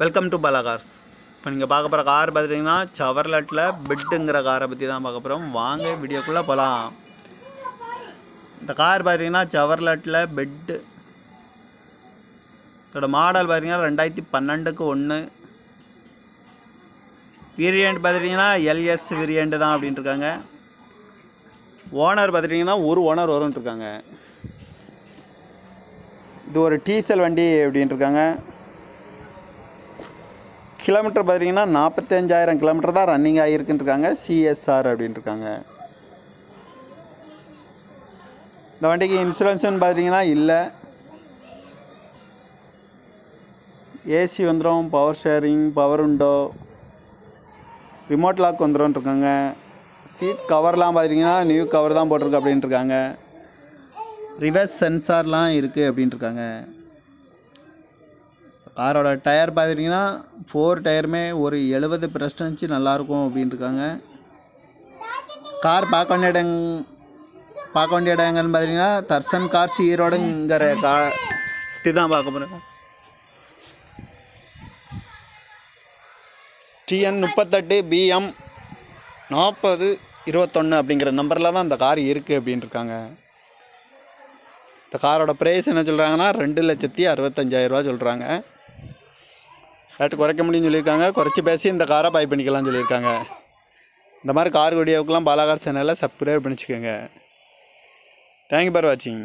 Welcome to பலகார்ஸ் இப்போ நீங்கள் பார்க்க போகிற கார் பார்த்துட்டிங்கன்னா சவர்லட்டில் பெட்டுங்கிற காரை பற்றி தான் பார்க்க போகிறோம் வாங்க வீடியோக்குள்ளே போகலாம் இந்த கார் பார்த்தீங்கன்னா சவர்லட்டில் பெட்டு இதோட மாடல் பார்த்தீங்கன்னா ரெண்டாயிரத்தி பன்னெண்டுக்கு ஒன்று வேரியண்ட் பார்த்துட்டிங்கன்னா எல்எஸ் வேரியண்ட் தான் அப்படின்ட்டு இருக்காங்க ஓனர் பார்த்துட்டிங்கன்னா ஒரு ஓனர் வரும்னு இருக்காங்க இது ஒரு டீசல் வண்டி அப்படின்ட்டுருக்காங்க. கிலோமீட்டர் பார்த்தீங்கன்னா நாற்பத்தஞ்சாயிரம் கிலோமீட்டர் தான் ரன்னிங் ஆகிருக்குன்னு இருக்காங்க சிஎஸ்ஆர் அப்படின்ட்டு இருக்காங்க இந்த வண்டிக்கு இன்சூரன்ஸ்னு பார்த்தீங்கன்னா இல்லை. ஏசி வந்துடும் பவர் ஷேரிங் பவர் உண்டோ ரிமோட் லாக் வந்துடும் இருக்காங்க சீட் கவர்லாம் பார்த்தீங்கன்னா நியூ கவர் தான் போட்டிருக்கு அப்படின்ட்டு இருக்காங்க ரிவர்ஸ் சென்சார்லாம் இருக்குது அப்படின்ட்டு இருக்காங்க காரோட டயர் பார்த்துட்டிங்கன்னா ஃபோர் டயருமே ஒரு எழுபது பிரஸ்டன்ச்சு நல்லாயிருக்கும் அப்படின்ட்டு இருக்காங்க கார் பார்க்க வேண்டிய இடங் பார்க்க வேண்டிய இடங்கள்னு பார்த்தீங்கன்னா தர்சன் கார்ஸ் ஈரோடுங்கிற கா இதுதான் பார்க்க போகிறோம் டிஎன் முப்பத்தெட்டு பிஎம் நாற்பது இருபத்தொன்று அப்படிங்கிற நம்பரில் தான் இந்த கார் இருக்குது அப்படின்ட்டு இருக்காங்க இந்த காரோட ப்ரைஸ் என்ன சொல்கிறாங்கன்னா ரெண்டு லட்சத்தி அறுபத்தஞ்சாயிரரூவா சொல்கிறாங்க ரேட்டு குறைக்க முடியும்னு சொல்லியிருக்காங்க. குறைச்சி பேசி இந்த காரை பை பண்ணிக்கலாம்னு சொல்லியிருக்காங்க. இந்த மாதிரி கார் வீடியோவுக்கெலாம் பாலாகார் சேனலில் சப்ஸ்கிரைப் பண்ணிச்சுக்கோங்க. தேங்க்யூ ஃபார் வாட்சிங்